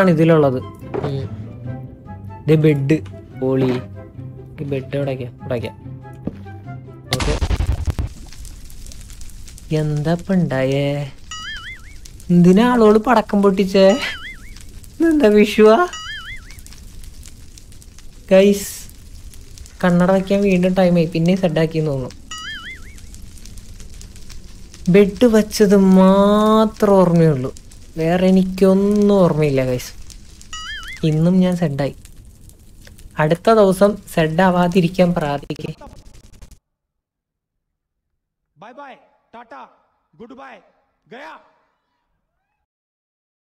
ആണ് ഇതിലുള്ളത്. ഇത് ബെഡ് പോളി ബെഡ് ഉടയ്ക്കാം ഉടയ്ക്കാം ഓക്കെ. എന്താ ഇപ്പൊ ഉണ്ടായേ എന്തിനാ ആളുകൾ പടക്കം പൊട്ടിച്ചേ? എന്താ വിഷുവാ? ഗൈസ് കണ്ണട വയ്ക്കാൻ വീണ്ടും ടൈമായി പിന്നെ സെഡാക്കി തോന്നുന്നു. ബെഡ് വച്ചത് മാത്രം ഓർമ്മയുള്ളൂ. വേറെ എനിക്കൊന്നും ഓർമ്മയില്ല ഗൈസ് ഇന്നും ഞാൻ സെഡായി അടുത്ത ദിവസം സെഡ് ആവാതിരിക്കാൻ പ്രാർത്ഥിക്കേ. Bye bye Tata good bye Gaya